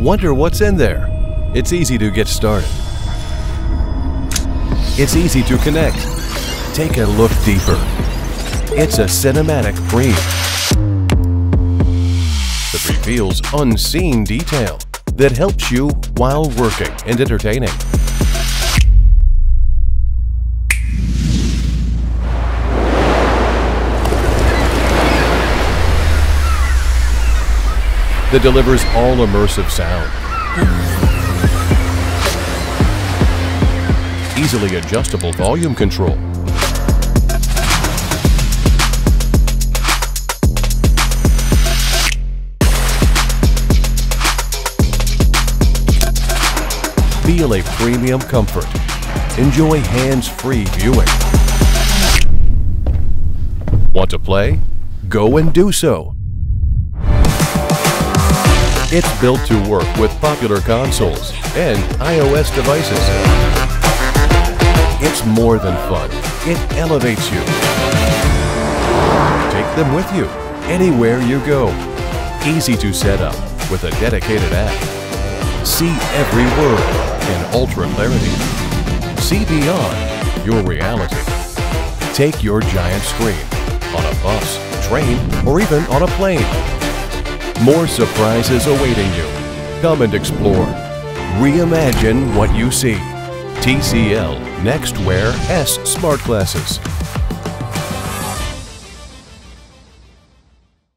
Wonder what's in there? It's easy to get started. It's easy to connect. Take a look deeper. It's a cinematic frame that reveals unseen detail that helps you while working and entertaining. That delivers all immersive sound. Easily adjustable volume control. Feel a premium comfort. Enjoy hands-free viewing. Want to play? Go and do so. It's built to work with popular consoles and iOS devices. It's more than fun. It elevates you. Take them with you anywhere you go. Easy to set up with a dedicated app. See every word in ultra clarity. See beyond your reality. Take your giant screen on a bus, train, or even on a plane. More surprises awaiting you. Come and explore. Reimagine what you see. TCL NXTWEAR S Smart Glasses.